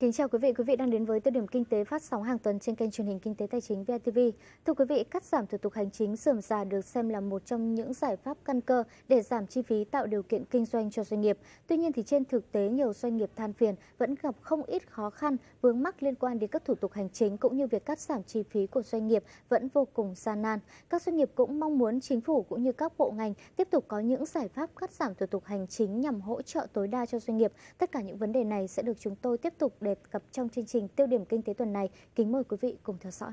Kính chào quý vị, quý vị đang đến với tiêu điểm kinh tế phát sóng hàng tuần trên kênh truyền hình Kinh tế Tài chính VTV. Thưa quý vị, cắt giảm thủ tục hành chính sườm già được xem là một trong những giải pháp căn cơ để giảm chi phí tạo điều kiện kinh doanh cho doanh nghiệp. Tuy nhiên thì trên thực tế nhiều doanh nghiệp than phiền vẫn gặp không ít khó khăn vướng mắc liên quan đến các thủ tục hành chính cũng như việc cắt giảm chi phí của doanh nghiệp vẫn vô cùng gian nan. Các doanh nghiệp cũng mong muốn chính phủ cũng như các bộ ngành tiếp tục có những giải pháp cắt giảm thủ tục hành chính nhằm hỗ trợ tối đa cho doanh nghiệp. Tất cả những vấn đề này sẽ được chúng tôi tiếp tục đề cập trong chương trình tiêu điểm kinh tế tuần này. Kính mời quý vị cùng theo dõi.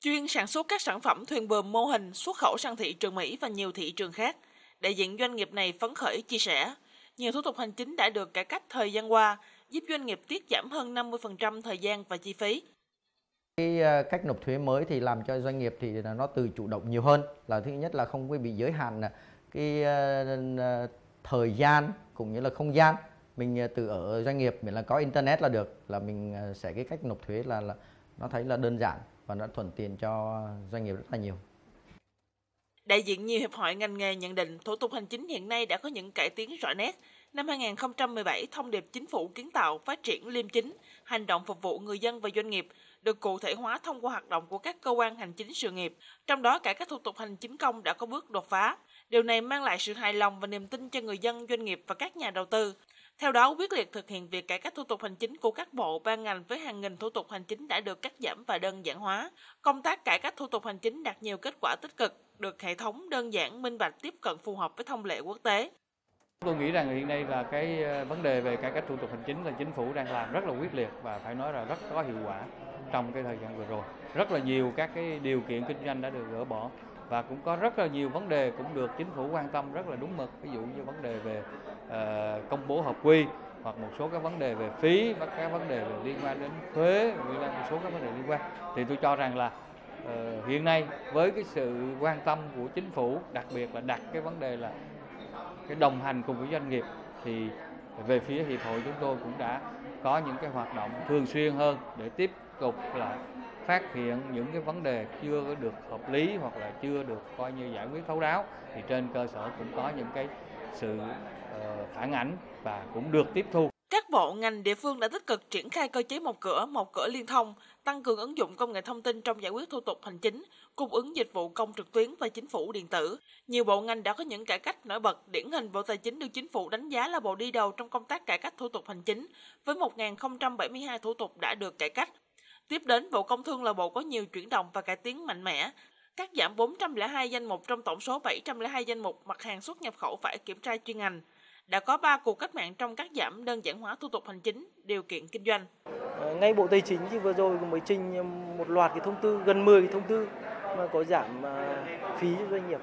Chuyên sản xuất các sản phẩm thuyền buồm mô hình xuất khẩu sang thị trường Mỹ và nhiều thị trường khác. Đại diện doanh nghiệp này phấn khởi chia sẻ, nhiều thủ tục hành chính đã được cải cách thời gian qua, giúp doanh nghiệp tiết giảm hơn 50% thời gian và chi phí. Cái ờ, cách nộp thuế mới thì làm cho doanh nghiệp thì nó từ chủ động nhiều hơn là thứ nhất là không bị giới hạn cái ờ, thời gian cũng như là không gian mình à, tự ở doanh nghiệp miễn là có internet là được là mình à, sẽ cái cách nộp thuế là, là nó thấy là đơn giản và nó thuận tiện cho doanh nghiệp rất là nhiều. Đại diện nhiều hiệp hội ngành nghề nhận định thủ tục hành chính hiện nay đã có những cải tiến rõ nét. Năm 2017, thông điệp chính phủ kiến tạo phát triển liêm chính, hành động phục vụ người dân và doanh nghiệp được cụ thể hóa thông qua hoạt động của các cơ quan hành chính sự nghiệp. Trong đó, cả các thủ tục hành chính công đã có bước đột phá. Điều này mang lại sự hài lòng và niềm tin cho người dân, doanh nghiệp và các nhà đầu tư. Theo đó, quyết liệt thực hiện việc cải cách thủ tục hành chính của các bộ, ban ngành với hàng nghìn thủ tục hành chính đã được cắt giảm và đơn giản hóa. Công tác cải cách thủ tục hành chính đạt nhiều kết quả tích cực, được hệ thống đơn giản, minh bạch tiếp cận phù hợp với thông lệ quốc tế. Tôi nghĩ rằng hiện nay là cái ờ, vấn đề về cải cách thủ tục hành chính là chính phủ đang làm rất là quyết liệt và phải nói là rất có hiệu quả trong cái thời gian vừa rồi. Rất là nhiều các cái điều kiện kinh doanh đã được gỡ bỏ và cũng có rất là nhiều vấn đề cũng được chính phủ quan tâm rất là đúng mực ví dụ như vấn đề về Ờ, công bố hợp quy hoặc một số các vấn đề về phí và các vấn đề về liên quan đến thuế liên quan một số các vấn đề liên quan. Thì tôi cho rằng là uh, hiện nay với cái sự quan tâm của chính phủ đặc biệt là đặt cái vấn đề là cái đồng hành cùng với doanh nghiệp thì về phía hiệp hội chúng tôi cũng đã có những cái hoạt động thường xuyên hơn để tiếp tục là phát hiện những cái vấn đề chưa được hợp lý hoặc là chưa được coi như giải quyết thấu đáo. Thì trên cơ sở cũng có những cái sự ờ, phản ảnh và cũng được tiếp thu. Các bộ ngành địa phương đã tích cực triển khai cơ chế một cửa, một cửa liên thông, tăng cường ứng dụng công nghệ thông tin trong giải quyết thủ tục hành chính, cung ứng dịch vụ công trực tuyến và chính phủ điện tử. Nhiều bộ ngành đã có những cải cách nổi bật, điển hình Bộ Tài chính được chính phủ đánh giá là bộ đi đầu trong công tác cải cách thủ tục hành chính, với 1.072 thủ tục đã được cải cách, Tiếp đến, Bộ Công Thương là bộ có nhiều chuyển động và cải tiến mạnh mẽ. Cắt giảm 402 danh mục trong tổng số 702 danh mục mặt hàng xuất nhập khẩu phải kiểm tra chuyên ngành. Đã có 3 cuộc cách mạng trong cắt giảm đơn giản hóa thủ tục hành chính, điều kiện kinh doanh. Ờ, ngay Bộ Tài chính thì vừa rồi mới trình một loạt cái thông tư, gần 10 cái thông tư mà có giảm à, phí cho doanh nghiệp.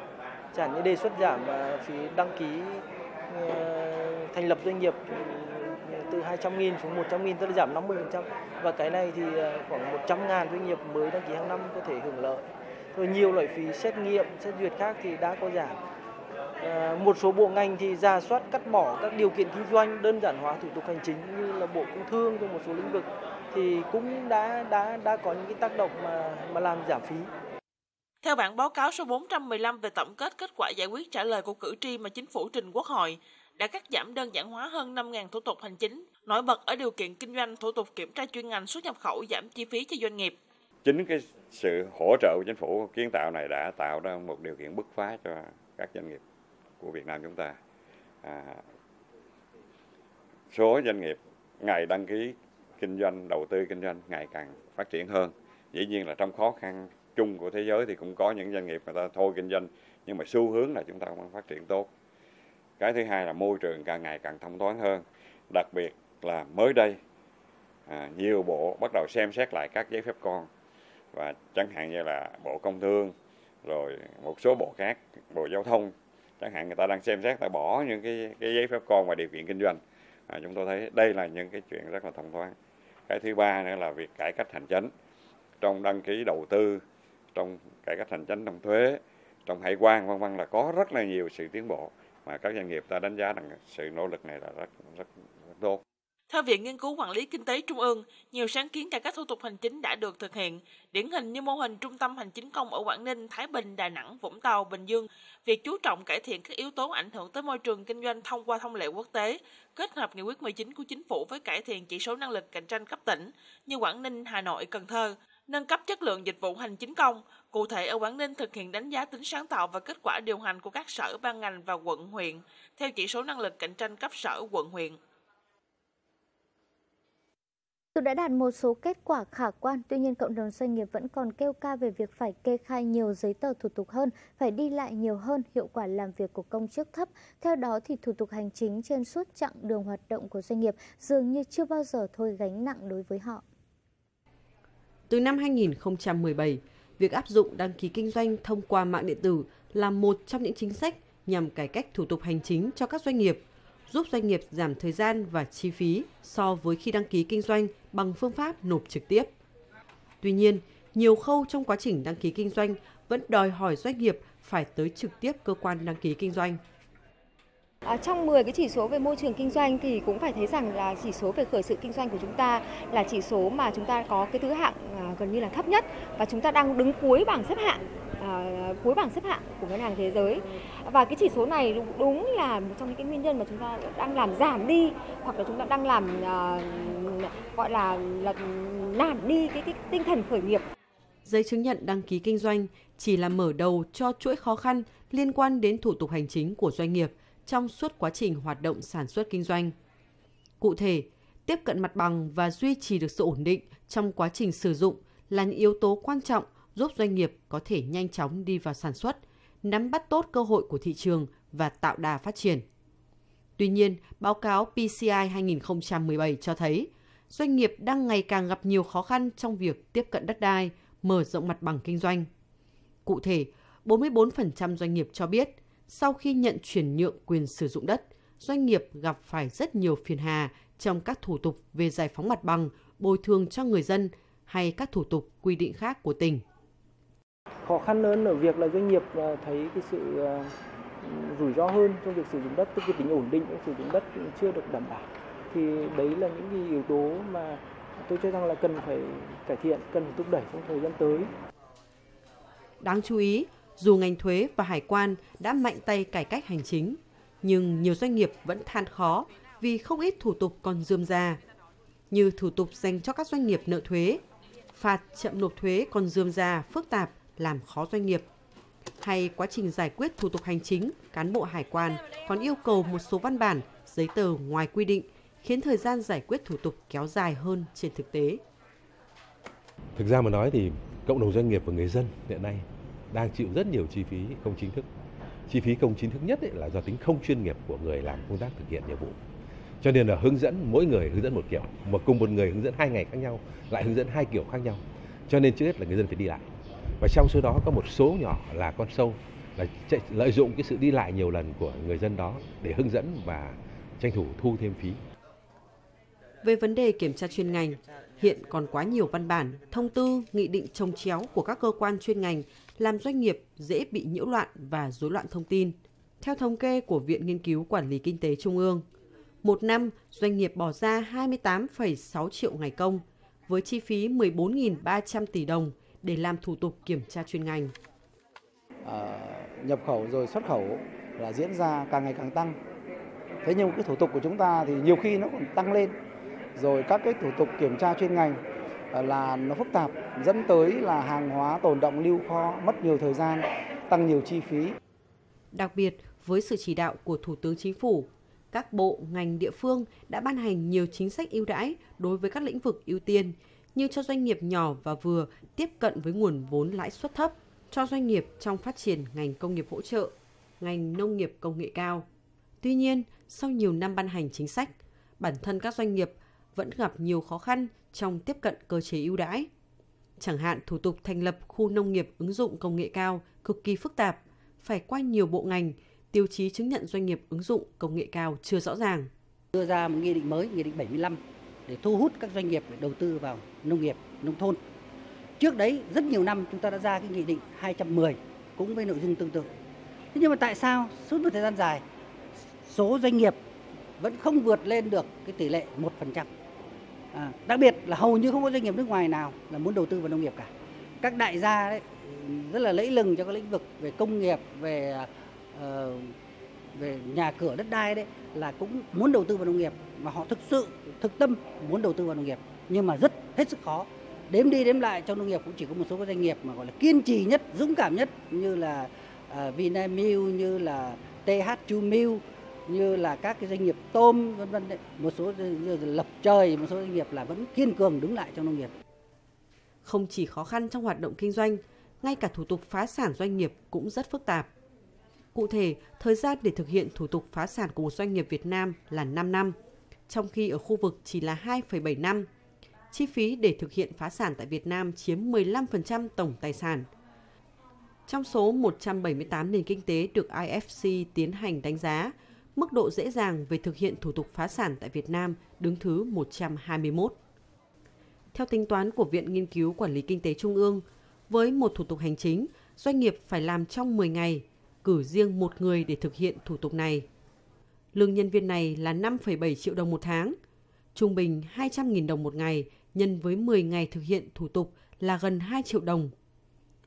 Chẳng như đề xuất giảm à, phí đăng ký ờ, thành lập doanh nghiệp ừ, từ 200 nghìn xuống 100 nghìn tức là giảm 50% và cái này thì à, khoảng 100 ngàn doanh nghiệp mới đăng ký hàng năm có thể hưởng lợi rồi nhiều loại phí xét nghiệm xét duyệt khác thì đã có giảm à, một số bộ ngành thì ra soát cắt bỏ các điều kiện kinh doanh đơn giản hóa thủ tục hành chính như là bộ công thương trong một số lĩnh vực thì cũng đã đã đã có những cái tác động mà mà làm giảm phí theo bản báo cáo số 415 về tổng kết kết quả giải quyết trả lời của cử tri mà chính phủ trình Quốc hội, đã cắt giảm đơn giản hóa hơn 5.000 thủ tục hành chính, nổi bật ở điều kiện kinh doanh thủ tục kiểm tra chuyên ngành xuất nhập khẩu giảm chi phí cho doanh nghiệp. Chính cái sự hỗ trợ của chính phủ kiến tạo này đã tạo ra một điều kiện bứt phá cho các doanh nghiệp của Việt Nam chúng ta. À, số doanh nghiệp ngày đăng ký kinh doanh, đầu tư kinh doanh ngày càng phát triển hơn. Dĩ nhiên là trong khó khăn chung của thế giới thì cũng có những doanh nghiệp người ta thôi kinh doanh nhưng mà xu hướng là chúng ta vẫn phát triển tốt cái thứ hai là môi trường càng ngày càng thông thoáng hơn đặc biệt là mới đây à, nhiều bộ bắt đầu xem xét lại các giấy phép con và chẳng hạn như là bộ công thương rồi một số bộ khác bộ giao thông chẳng hạn người ta đang xem xét ta bỏ những cái, cái giấy phép con và điều kiện kinh doanh. À, chúng tôi thấy đây là những cái chuyện rất là thông thoáng. Cái thứ ba nữa là việc cải cách hành chính. Trong đăng ký đầu tư trong cải cách hành chính trong thuế trong hải quan vân vân là có rất là nhiều sự tiến bộ. Mà các doanh nghiệp ta đánh giá rằng sự nỗ lực này là rất rất, rất tốt. Theo Viện Nghiên cứu Quản lý Kinh tế Trung ương, nhiều sáng kiến cải cách thủ tục hành chính đã được thực hiện, điển hình như mô hình trung tâm hành chính công ở Quảng Ninh, Thái Bình, Đà Nẵng, Vũng Tàu, Bình Dương. Việc chú trọng cải thiện các yếu tố ảnh hưởng tới môi trường kinh doanh thông qua thông lệ quốc tế, kết hợp nghị quyết 19 của chính phủ với cải thiện chỉ số năng lực cạnh tranh cấp tỉnh như Quảng Ninh, Hà Nội, Cần Thơ, nâng cấp chất lượng dịch vụ hành chính công. Cụ thể ở Quảng Ninh thực hiện đánh giá tính sáng tạo và kết quả điều hành của các sở ban ngành và quận huyện theo chỉ số năng lực cạnh tranh cấp sở quận huyện. Dù đã đạt một số kết quả khả quan, tuy nhiên cộng đồng doanh nghiệp vẫn còn kêu ca về việc phải kê khai nhiều giấy tờ thủ tục hơn, phải đi lại nhiều hơn, hiệu quả làm việc của công chức thấp. Theo đó thì thủ tục hành chính trên suốt chặng đường hoạt động của doanh nghiệp dường như chưa bao giờ thôi gánh nặng đối với họ. Từ năm 2017, việc áp dụng đăng ký kinh doanh thông qua mạng điện tử là một trong những chính sách nhằm cải cách thủ tục hành chính cho các doanh nghiệp, giúp doanh nghiệp giảm thời gian và chi phí so với khi đăng ký kinh doanh bằng phương pháp nộp trực tiếp. Tuy nhiên, nhiều khâu trong quá trình đăng ký kinh doanh vẫn đòi hỏi doanh nghiệp phải tới trực tiếp cơ quan đăng ký kinh doanh. À, trong 10 cái chỉ số về môi trường kinh doanh thì cũng phải thấy rằng là chỉ số về khởi sự kinh doanh của chúng ta là chỉ số mà chúng ta có cái thứ hạng à, gần như là thấp nhất và chúng ta đang đứng cuối bảng xếp hạng à, cuối bảng xếp hạng của ngân hàng thế giới. Và cái chỉ số này đúng, đúng là một trong những cái nguyên nhân mà chúng ta đang làm giảm đi hoặc là chúng ta đang làm à, gọi là là làm đi cái, cái tinh thần khởi nghiệp. Giấy chứng nhận đăng ký kinh doanh chỉ là mở đầu cho chuỗi khó khăn liên quan đến thủ tục hành chính của doanh nghiệp trong suốt quá trình hoạt động sản xuất kinh doanh. Cụ thể, tiếp cận mặt bằng và duy trì được sự ổn định trong quá trình sử dụng là những yếu tố quan trọng giúp doanh nghiệp có thể nhanh chóng đi vào sản xuất, nắm bắt tốt cơ hội của thị trường và tạo đà phát triển. Tuy nhiên, báo cáo PCI 2017 cho thấy doanh nghiệp đang ngày càng gặp nhiều khó khăn trong việc tiếp cận đất đai, mở rộng mặt bằng kinh doanh. Cụ thể, 44% doanh nghiệp cho biết sau khi nhận chuyển nhượng quyền sử dụng đất, doanh nghiệp gặp phải rất nhiều phiền hà trong các thủ tục về giải phóng mặt bằng, bồi thường cho người dân hay các thủ tục quy định khác của tỉnh. Khó khăn lớn ở việc là doanh nghiệp à, thấy cái sự à, rủi ro hơn trong việc sử dụng đất, tức cái tính ổn định của sử dụng đất chưa được đảm bảo. Thì đấy là những cái yếu tố mà tôi cho rằng là cần phải cải thiện, cần phải thúc đẩy trong thời gian tới. Đáng chú ý, dù ngành thuế và hải quan đã mạnh tay cải cách hành chính, nhưng nhiều doanh nghiệp vẫn than khó vì không ít thủ tục còn dườm ra, như thủ tục dành cho các doanh nghiệp nợ thuế, phạt chậm nộp thuế còn dườm ra, phức tạp, làm khó doanh nghiệp. Hay quá trình giải quyết thủ tục hành chính, cán bộ hải quan còn yêu cầu một số văn bản, giấy tờ ngoài quy định, khiến thời gian giải quyết thủ tục kéo dài hơn trên thực tế. Thực ra mà nói thì cộng đồng doanh nghiệp và người dân hiện nay đang chịu rất nhiều chi phí không chính thức. Chi phí không chính thức nhất ấy là do tính không chuyên nghiệp của người làm công tác thực hiện nhiệm vụ. Cho nên là hướng dẫn mỗi người hướng dẫn một kiểu, mà cùng một người hướng dẫn hai ngày khác nhau, lại hướng dẫn hai kiểu khác nhau. Cho nên trước hết là người dân phải đi lại. Và trong số đó có một số nhỏ là con sâu là lợi dụng cái sự đi lại nhiều lần của người dân đó để hướng dẫn và tranh thủ thu thêm phí. Về vấn đề kiểm tra chuyên ngành, hiện còn quá nhiều văn bản, thông tư, nghị định trồng chéo của các cơ quan chuyên ngành làm doanh nghiệp dễ bị nhiễu loạn và rối loạn thông tin. Theo thống kê của Viện Nghiên cứu Quản lý Kinh tế Trung ương, một năm doanh nghiệp bỏ ra 28,6 triệu ngày công với chi phí 14.300 tỷ đồng để làm thủ tục kiểm tra chuyên ngành. À, nhập khẩu rồi xuất khẩu là diễn ra càng ngày càng tăng. Thế nhưng cái thủ tục của chúng ta thì nhiều khi nó còn tăng lên. Rồi các cái thủ tục kiểm tra chuyên ngành Ờ, là nó phức tạp dẫn tới là hàng hóa tồn động lưu kho mất nhiều thời gian, tăng nhiều chi phí. Đặc biệt, với sự chỉ đạo của Thủ tướng Chính phủ, các bộ, ngành địa phương đã ban hành nhiều chính sách ưu đãi đối với các lĩnh vực ưu tiên như cho doanh nghiệp nhỏ và vừa tiếp cận với nguồn vốn lãi suất thấp, cho doanh nghiệp trong phát triển ngành công nghiệp hỗ trợ, ngành nông nghiệp công nghệ cao. Tuy nhiên, sau nhiều năm ban hành chính sách, bản thân các doanh nghiệp vẫn gặp nhiều khó khăn trong tiếp cận cơ chế ưu đãi. Chẳng hạn thủ tục thành lập khu nông nghiệp ứng dụng công nghệ cao cực kỳ phức tạp, phải qua nhiều bộ ngành, tiêu chí chứng nhận doanh nghiệp ứng dụng công nghệ cao chưa rõ ràng. Đưa ra một nghị định mới, nghị định 75 để thu hút các doanh nghiệp để đầu tư vào nông nghiệp, nông thôn. Trước đấy rất nhiều năm chúng ta đã ra cái nghị định 210 cũng với nội dung tương tự. Thế nhưng mà tại sao suốt một thời gian dài số doanh nghiệp vẫn không vượt lên được cái tỷ lệ 1%. À, đặc biệt là hầu như không có doanh nghiệp nước ngoài nào là muốn đầu tư vào nông nghiệp cả. Các đại gia đấy rất là lẫy lừng cho các lĩnh vực về công nghiệp, về uh, về nhà cửa đất đai đấy là cũng muốn đầu tư vào nông nghiệp mà họ thực sự thực tâm muốn đầu tư vào nông nghiệp nhưng mà rất hết sức khó đếm đi đếm lại trong nông nghiệp cũng chỉ có một số các doanh nghiệp mà gọi là kiên trì nhất dũng cảm nhất như là uh, Vinamilk như là TH2 Milk như là các cái doanh nghiệp tôm vân vân một số như lập trời một số doanh nghiệp là vẫn kiên cường đứng lại trong nông nghiệp không chỉ khó khăn trong hoạt động kinh doanh ngay cả thủ tục phá sản doanh nghiệp cũng rất phức tạp Cụ thể, thời gian để thực hiện thủ tục phá sản của một doanh nghiệp Việt Nam là 5 năm, trong khi ở khu vực chỉ là 2,7 năm. Chi phí để thực hiện phá sản tại Việt Nam chiếm 15% tổng tài sản. Trong số 178 nền kinh tế được IFC tiến hành đánh giá, mức độ dễ dàng về thực hiện thủ tục phá sản tại Việt Nam đứng thứ 121. Theo tính toán của Viện Nghiên cứu Quản lý Kinh tế Trung ương, với một thủ tục hành chính, doanh nghiệp phải làm trong 10 ngày cử riêng một người để thực hiện thủ tục này. Lương nhân viên này là 5,7 triệu đồng một tháng, trung bình 200.000 đồng một ngày nhân với 10 ngày thực hiện thủ tục là gần 2 triệu đồng.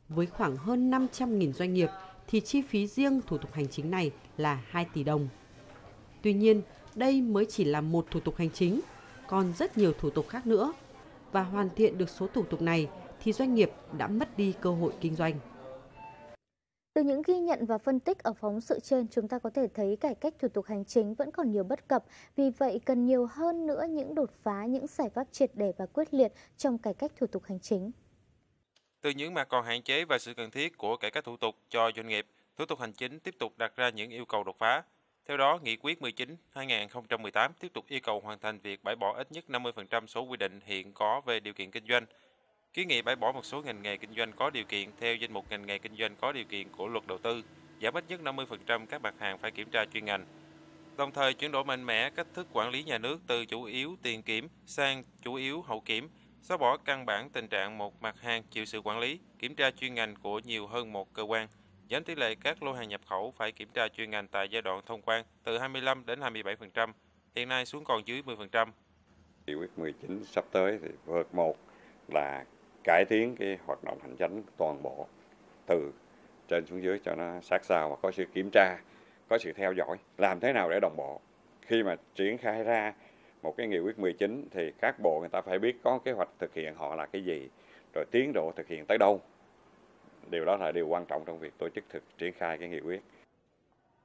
Với khoảng hơn 500.000 doanh nghiệp thì chi phí riêng thủ tục hành chính này là 2 tỷ đồng. Tuy nhiên, đây mới chỉ là một thủ tục hành chính, còn rất nhiều thủ tục khác nữa. Và hoàn thiện được số thủ tục này thì doanh nghiệp đã mất đi cơ hội kinh doanh. Từ những ghi nhận và phân tích ở phóng sự trên, chúng ta có thể thấy cải cách thủ tục hành chính vẫn còn nhiều bất cập, vì vậy cần nhiều hơn nữa những đột phá, những giải pháp triệt để và quyết liệt trong cải cách thủ tục hành chính. Từ những mặt còn hạn chế và sự cần thiết của cải cách thủ tục cho doanh nghiệp, thủ tục hành chính tiếp tục đặt ra những yêu cầu đột phá. Theo đó, Nghị quyết 19-2018 tiếp tục yêu cầu hoàn thành việc bãi bỏ ít nhất 50% số quy định hiện có về điều kiện kinh doanh, Kiến nghị bãi bỏ một số ngành nghề kinh doanh có điều kiện theo danh mục ngành nghề kinh doanh có điều kiện của luật đầu tư, giảm ít nhất 50% các mặt hàng phải kiểm tra chuyên ngành. Đồng thời chuyển đổi mạnh mẽ cách thức quản lý nhà nước từ chủ yếu tiền kiểm sang chủ yếu hậu kiểm, xóa bỏ căn bản tình trạng một mặt hàng chịu sự quản lý, kiểm tra chuyên ngành của nhiều hơn một cơ quan, giảm tỷ lệ các lô hàng nhập khẩu phải kiểm tra chuyên ngành tại giai đoạn thông quan từ 25 đến 27%, hiện nay xuống còn dưới 10%. Nghị quyết 19 sắp tới thì vượt một là cải tiến cái hoạt động hành chính toàn bộ từ trên xuống dưới cho nó sát sao và có sự kiểm tra có sự theo dõi làm thế nào để đồng bộ khi mà triển khai ra một cái nghị quyết 19 thì các bộ người ta phải biết có kế hoạch thực hiện họ là cái gì rồi tiến độ thực hiện tới đâu điều đó là điều quan trọng trong việc tổ chức thực triển khai cái nghị quyết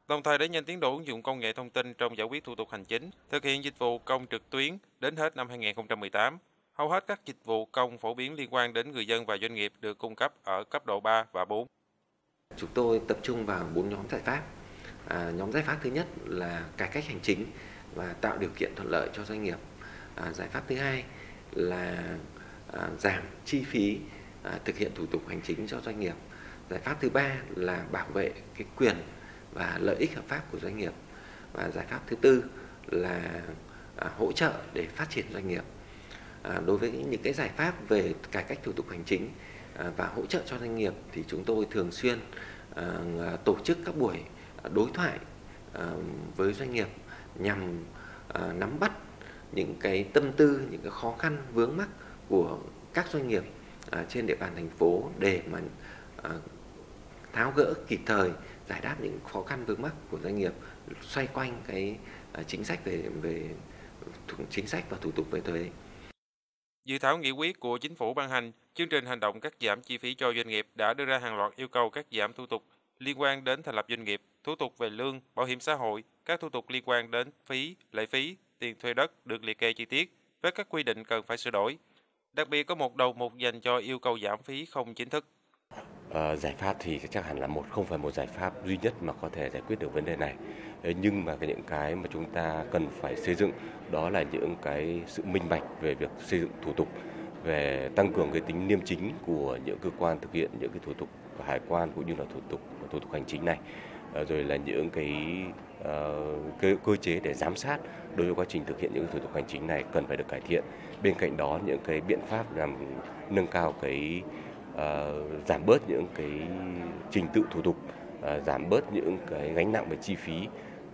Đồng thời đẩy nhanh tiến độ ứng dụng công nghệ thông tin trong giải quyết thủ tục hành chính, thực hiện dịch vụ công trực tuyến đến hết năm 2018 Hầu hết các dịch vụ công phổ biến liên quan đến người dân và doanh nghiệp được cung cấp ở cấp độ 3 và 4. Chúng tôi tập trung vào bốn nhóm giải pháp. À, nhóm giải pháp thứ nhất là cải cách hành chính và tạo điều kiện thuận lợi cho doanh nghiệp. À, giải pháp thứ hai là à, giảm chi phí À, thực hiện thủ tục hành chính cho doanh nghiệp. Giải pháp thứ ba là bảo vệ cái quyền và lợi ích hợp pháp của doanh nghiệp. Và giải pháp thứ tư là à, hỗ trợ để phát triển doanh nghiệp. À, đối với những cái giải pháp về cải cách thủ tục hành chính và hỗ trợ cho doanh nghiệp thì chúng tôi thường xuyên tổ chức các buổi đối thoại với doanh nghiệp nhằm nắm bắt những cái tâm tư, những cái khó khăn, vướng mắc của các doanh nghiệp À, trên địa bàn thành phố để mà à, tháo gỡ kịp thời giải đáp những khó khăn vướng mắc của doanh nghiệp xoay quanh cái à, chính sách về về chính sách và thủ tục về thuế Dự thảo nghị quyết của chính phủ ban hành, chương trình hành động cắt giảm chi phí cho doanh nghiệp đã đưa ra hàng loạt yêu cầu cắt giảm thủ tục liên quan đến thành lập doanh nghiệp, thủ tục về lương, bảo hiểm xã hội, các thủ tục liên quan đến phí, lệ phí, tiền thuê đất được liệt kê chi tiết với các quy định cần phải sửa đổi. Đặc biệt có một đầu mục dành cho yêu cầu giảm phí không chính thức. À, giải pháp thì chắc hẳn là một không phải một giải pháp duy nhất mà có thể giải quyết được vấn đề này. Nhưng mà cái những cái mà chúng ta cần phải xây dựng đó là những cái sự minh bạch về việc xây dựng thủ tục về tăng cường cái tính liêm chính của những cơ quan thực hiện những cái thủ tục hải quan cũng như là thủ tục thủ tục hành chính này. Ờ, rồi là những cái uh, cơ, cơ chế để giám sát đối với quá trình thực hiện những thủ tục hành chính này cần phải được cải thiện bên cạnh đó những cái biện pháp làm nâng cao cái uh, giảm bớt những cái trình tự thủ tục uh, giảm bớt những cái gánh nặng về chi phí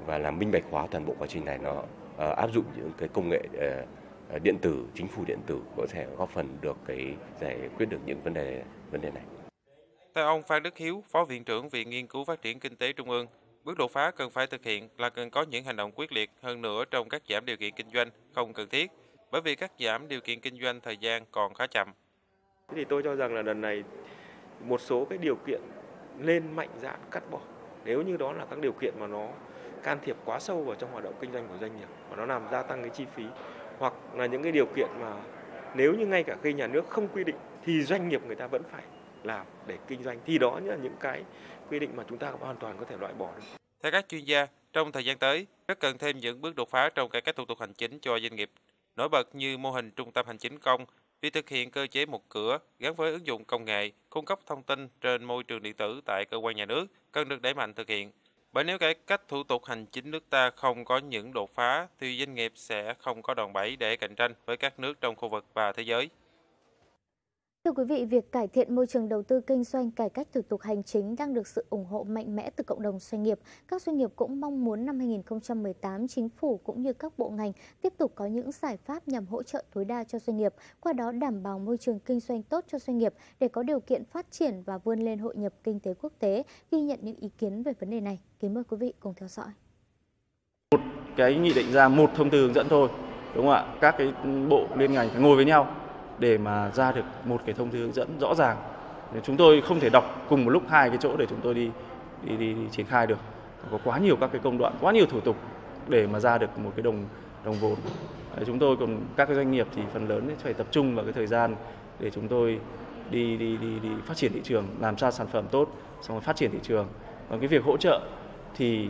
và làm minh bạch hóa toàn bộ quá trình này nó ờ, áp dụng những cái công nghệ điện tử, chính phủ điện tử có thể góp phần được cái giải quyết được những vấn đề vấn đề này. Theo ông Phan Đức Hiếu, Phó Viện trưởng Viện Nghiên cứu Phát triển Kinh tế Trung ương, bước đột phá cần phải thực hiện là cần có những hành động quyết liệt hơn nữa trong các giảm điều kiện kinh doanh không cần thiết, bởi vì các giảm điều kiện kinh doanh thời gian còn khá chậm. Thì tôi cho rằng là lần này một số cái điều kiện lên mạnh dạn cắt bỏ nếu như đó là các điều kiện mà nó can thiệp quá sâu vào trong hoạt động kinh doanh của doanh nghiệp và nó làm gia tăng cái chi phí hoặc là những cái điều kiện mà nếu như ngay cả khi nhà nước không quy định thì doanh nghiệp người ta vẫn phải làm để kinh doanh thì đó là những cái quy định mà chúng ta hoàn toàn có thể loại bỏ được. Theo các chuyên gia, trong thời gian tới, rất cần thêm những bước đột phá trong cải cách thủ tục hành chính cho doanh nghiệp. Nổi bật như mô hình trung tâm hành chính công, việc thực hiện cơ chế một cửa gắn với ứng dụng công nghệ, cung cấp thông tin trên môi trường điện tử tại cơ quan nhà nước cần được đẩy mạnh thực hiện. Bởi nếu cải cách thủ tục hành chính nước ta không có những đột phá thì doanh nghiệp sẽ không có đòn bẩy để cạnh tranh với các nước trong khu vực và thế giới. Thưa quý vị, việc cải thiện môi trường đầu tư kinh doanh, cải cách thủ tục hành chính đang được sự ủng hộ mạnh mẽ từ cộng đồng doanh nghiệp. Các doanh nghiệp cũng mong muốn năm 2018 chính phủ cũng như các bộ ngành tiếp tục có những giải pháp nhằm hỗ trợ tối đa cho doanh nghiệp, qua đó đảm bảo môi trường kinh doanh tốt cho doanh nghiệp để có điều kiện phát triển và vươn lên hội nhập kinh tế quốc tế. Ghi nhận những ý kiến về vấn đề này, kính mời quý vị cùng theo dõi. Một cái nghị định ra một thông tư hướng dẫn thôi, đúng không ạ? Các cái bộ liên ngành phải ngồi với nhau để mà ra được một cái thông tư hướng dẫn rõ ràng. Chúng tôi không thể đọc cùng một lúc hai cái chỗ để chúng tôi đi đi, đi, đi triển khai được. Có quá nhiều các cái công đoạn, quá nhiều thủ tục để mà ra được một cái đồng đồng vốn. Chúng tôi còn các cái doanh nghiệp thì phần lớn phải tập trung vào cái thời gian để chúng tôi đi đi đi đi phát triển thị trường, làm ra sản phẩm tốt, xong rồi phát triển thị trường. Còn cái việc hỗ trợ thì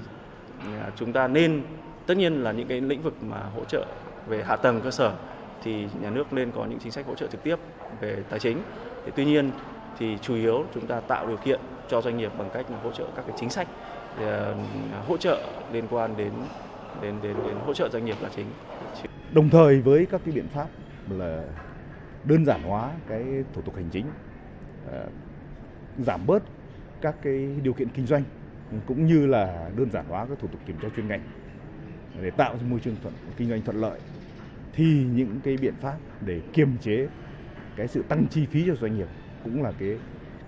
à, chúng ta nên tất nhiên là những cái lĩnh vực mà hỗ trợ về hạ tầng cơ sở thì nhà nước nên có những chính sách hỗ trợ trực tiếp về tài chính. Thì tuy nhiên thì chủ yếu chúng ta tạo điều kiện cho doanh nghiệp bằng cách hỗ trợ các cái chính sách ờ, hỗ trợ liên quan đến đến đến đến hỗ trợ doanh nghiệp là chính. Đồng thời với các cái biện pháp là đơn giản hóa cái thủ tục hành chính, ờ, giảm bớt các cái điều kiện kinh doanh cũng như là đơn giản hóa các thủ tục kiểm tra chuyên ngành để tạo ra môi trường thuận kinh doanh thuận lợi thì những cái biện pháp để kiềm chế cái sự tăng chi phí cho doanh nghiệp cũng là cái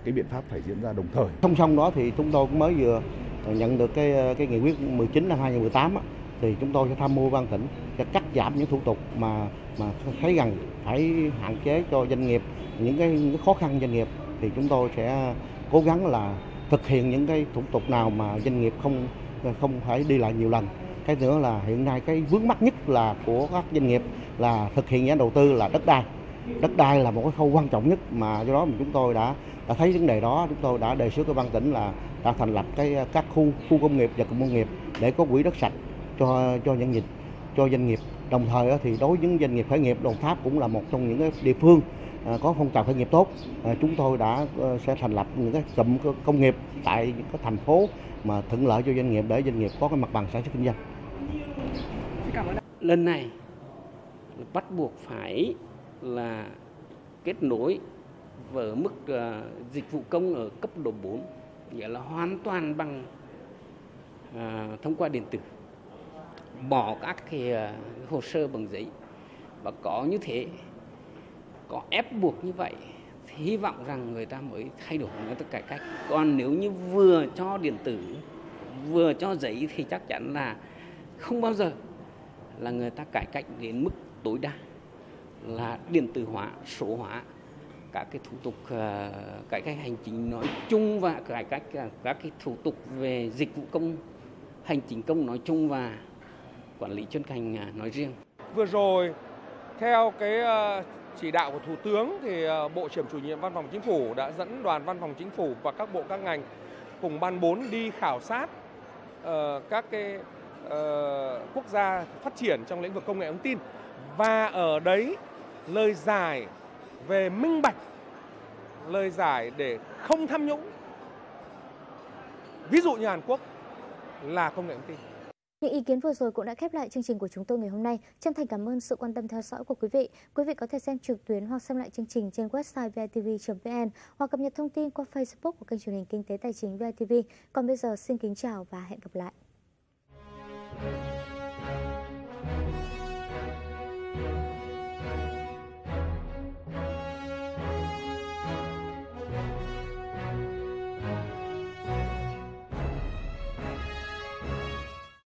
cái biện pháp phải diễn ra đồng thời. Song song đó thì chúng tôi cũng mới vừa nhận được cái cái nghị quyết 19 năm 2018 á, thì chúng tôi sẽ tham mưu ban tỉnh sẽ cắt giảm những thủ tục mà mà thấy rằng phải hạn chế cho doanh nghiệp những cái, những cái khó khăn doanh nghiệp thì chúng tôi sẽ cố gắng là thực hiện những cái thủ tục nào mà doanh nghiệp không không phải đi lại nhiều lần cái nữa là hiện nay cái vướng mắt nhất là của các doanh nghiệp là thực hiện dự án đầu tư là đất đai. Đất đai là một cái khâu quan trọng nhất mà do đó mà chúng tôi đã đã thấy vấn đề đó. Chúng tôi đã đề xuất với ban tỉnh là đã thành lập cái, các khu khu công nghiệp và cụm công nghiệp để có quỹ đất sạch cho cho doanh nghiệp, cho doanh nghiệp. Đồng thời thì đối với doanh nghiệp khởi nghiệp, Đồng Tháp cũng là một trong những cái địa phương à, có phong trào khởi nghiệp tốt. À, chúng tôi đã ờ, sẽ thành lập những cái cụm công nghiệp tại những cái thành phố mà thuận lợi cho doanh nghiệp để doanh nghiệp có cái mặt bằng sản xuất kinh doanh lần này bắt buộc phải là kết nối với mức uh, dịch vụ công ở cấp độ 4 nghĩa là hoàn toàn bằng uh, thông qua điện tử. Bỏ các cái uh, hồ sơ bằng giấy. Và có như thế có ép buộc như vậy thì hy vọng rằng người ta mới thay đổi người ta cải cách. Còn nếu như vừa cho điện tử vừa cho giấy thì chắc chắn là không bao giờ là người ta cải cách đến mức tối đa là điện tử hóa số hóa các cái thủ tục uh, cải cách hành chính nói chung và cải cách uh, các cái thủ tục về dịch vụ công hành chính công nói chung và quản lý chuyên ngành uh, nói riêng. Vừa rồi theo cái uh, chỉ đạo của thủ tướng thì uh, bộ trưởng chủ nhiệm văn phòng chính phủ đã dẫn đoàn văn phòng chính phủ và các bộ các ngành cùng ban 4 đi khảo sát uh, các cái Ờ, quốc gia phát triển trong lĩnh vực công nghệ thông tin và ở đấy, lời giải về minh bạch, lời giải để không tham nhũng ví dụ như Hàn Quốc là công nghệ thông tin những ý kiến vừa rồi cũng đã khép lại chương trình của chúng tôi ngày hôm nay. Chân thành cảm ơn sự quan tâm theo dõi của quý vị. Quý vị có thể xem trực tuyến hoặc xem lại chương trình trên website vitv.vn hoặc cập nhật thông tin qua Facebook của kênh truyền hình Kinh tế Tài chính VTV. Còn bây giờ, xin kính chào và hẹn gặp lại. Thank you.